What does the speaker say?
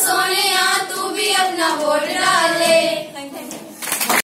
सोनिया तू भी अपना वोट डाले।